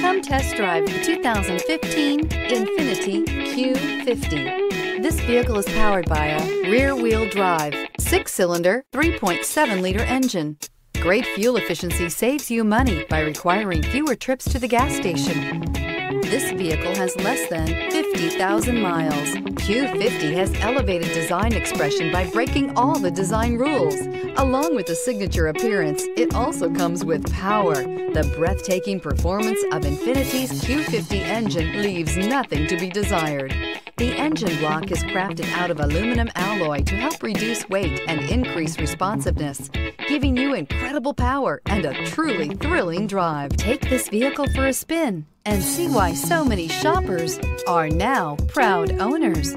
Come test drive the 2015 Infiniti Q50. This vehicle is powered by a rear-wheel drive, six-cylinder, 3.7-liter engine. Great fuel efficiency saves you money by requiring fewer trips to the gas station. This vehicle has less than 50,000 miles. Q50 has elevated design expression by breaking all the design rules. Along with the signature appearance, it also comes with power. The breathtaking performance of Infiniti's Q50 engine leaves nothing to be desired. The engine block is crafted out of aluminum alloy to help reduce weight and increase responsiveness, giving you incredible power and a truly thrilling drive. Take this vehicle for a spin and see why so many shoppers are now proud owners.